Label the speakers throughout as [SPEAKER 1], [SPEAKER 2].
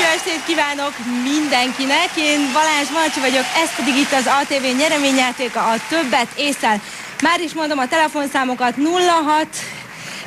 [SPEAKER 1] jó estét kívánok mindenkinek! Én Balázs Marcsi vagyok, ez pedig itt az ATV nyereményjátéka, a többet észre. Már is mondom a telefonszámokat 06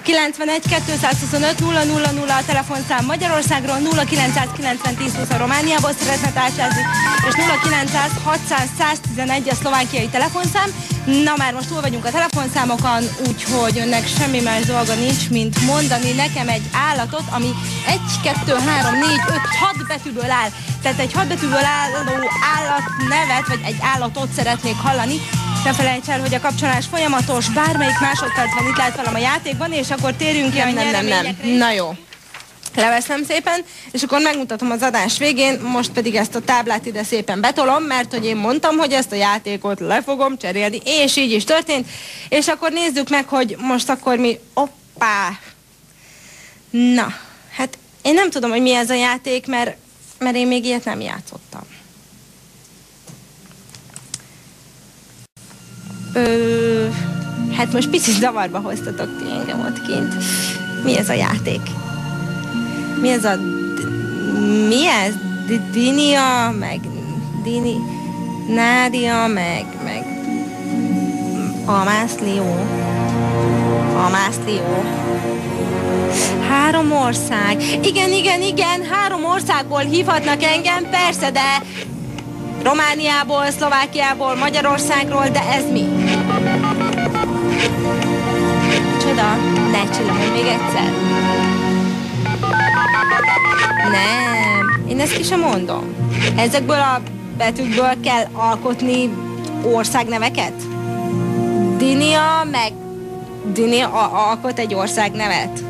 [SPEAKER 1] 91 225 000 a telefonszám Magyarországról, 0990 10 a Romániából szeretne tárcsázni, és 0900 600 111 a szlovákiai telefonszám. Na már most túl vagyunk a telefonszámokon, úgyhogy önnek semmi más dolga nincs, mint mondani nekem egy állatot, ami 1, 2, 3, 4, 5, 6 betűből áll. Tehát egy 6 betűből álló állat nevet, vagy egy állatot szeretnék hallani, ne felejts el, hogy a kapcsolás folyamatos, bármelyik másodpercben itt lehet velem a játékban, és akkor térjünk ki a
[SPEAKER 2] nem, nem, nem. Na jó.
[SPEAKER 1] Leveszem szépen, és akkor megmutatom az adás végén, most pedig ezt a táblát ide szépen betolom, mert hogy én mondtam, hogy ezt a játékot le fogom cserélni, és így is történt. És akkor nézzük meg, hogy most akkor mi... Oppá! Na, hát én nem tudom, hogy mi ez a játék, mert, mert én még ilyet nem játszottam. Ö, hát most picit zavarba hoztatok ti engem ott kint. Mi ez a játék? Mi ez a... Mi ez? Dinia, meg... Dini... Nádia, meg... meg... Amászlió. Amászlió. Három ország. Igen, igen, igen, három országból hívhatnak engem, persze, de Romániából, Szlovákiából, Magyarországról, de ez mi? Csoda, ne csinálj még egyszer. Ezt ki sem mondom. Ezekből a betűkből kell alkotni országneveket? Dinia meg Dinia alkot egy országnevet?